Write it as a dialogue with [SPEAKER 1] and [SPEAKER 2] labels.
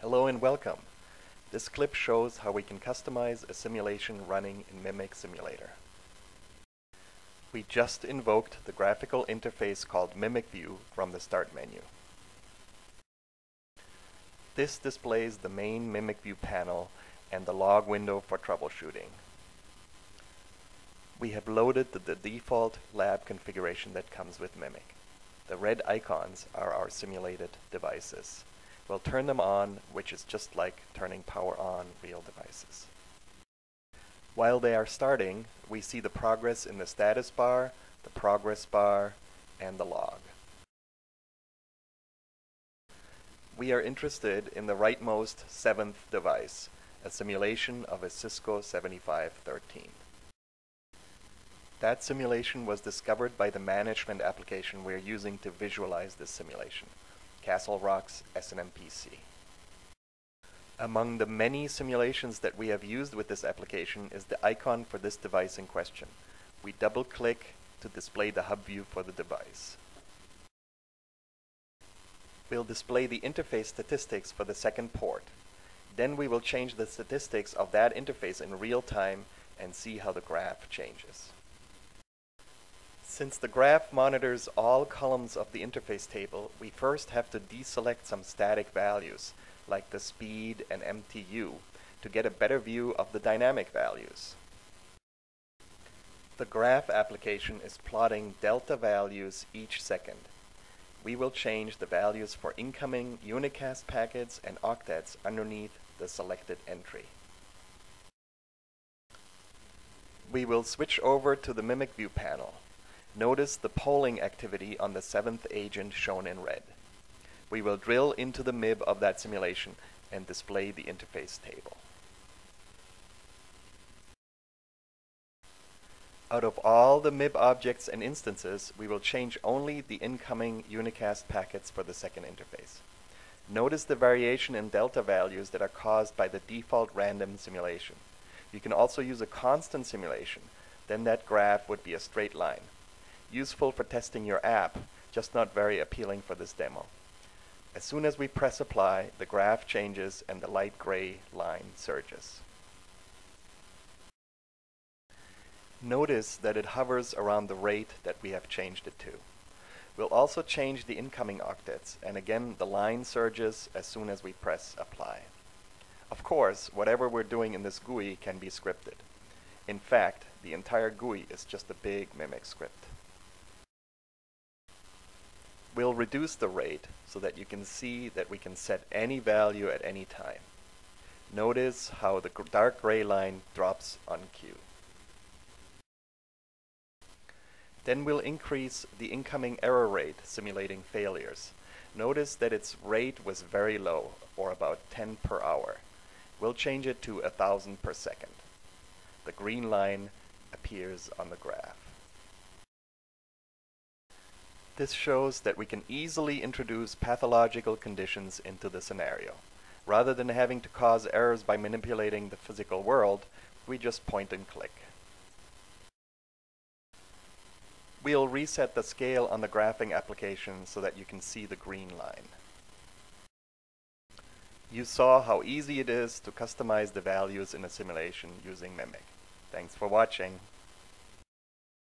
[SPEAKER 1] Hello and welcome. This clip shows how we can customize a simulation running in Mimic Simulator. We just invoked the graphical interface called Mimic View from the Start menu. This displays the main Mimic View panel and the log window for troubleshooting. We have loaded the, the default lab configuration that comes with Mimic. The red icons are our simulated devices. We'll turn them on, which is just like turning power on real devices. While they are starting, we see the progress in the status bar, the progress bar, and the log. We are interested in the rightmost seventh device, a simulation of a Cisco 7513. That simulation was discovered by the management application we're using to visualize this simulation, Castle Rock's SNMPc. Among the many simulations that we have used with this application is the icon for this device in question. We double-click to display the hub view for the device. We'll display the interface statistics for the second port. Then we will change the statistics of that interface in real time and see how the graph changes. Since the graph monitors all columns of the interface table, we first have to deselect some static values, like the speed and MTU, to get a better view of the dynamic values. The graph application is plotting delta values each second. We will change the values for incoming unicast packets and octets underneath the selected entry. We will switch over to the Mimic View panel. Notice the polling activity on the seventh agent shown in red. We will drill into the MIB of that simulation and display the interface table. Out of all the MIB objects and instances, we will change only the incoming unicast packets for the second interface. Notice the variation in delta values that are caused by the default random simulation. You can also use a constant simulation, then that graph would be a straight line useful for testing your app, just not very appealing for this demo. As soon as we press apply, the graph changes and the light gray line surges. Notice that it hovers around the rate that we have changed it to. We'll also change the incoming octets, and again the line surges as soon as we press apply. Of course, whatever we're doing in this GUI can be scripted. In fact, the entire GUI is just a big Mimic script. We'll reduce the rate so that you can see that we can set any value at any time. Notice how the dark gray line drops on cue. Then we'll increase the incoming error rate simulating failures. Notice that its rate was very low, or about 10 per hour. We'll change it to 1000 per second. The green line appears on the graph. This shows that we can easily introduce pathological conditions into the scenario. Rather than having to cause errors by manipulating the physical world, we just point and click. We'll reset the scale on the graphing application so that you can see the green line. You saw how easy it is to customize the values in a simulation using Mimic. Thanks for watching.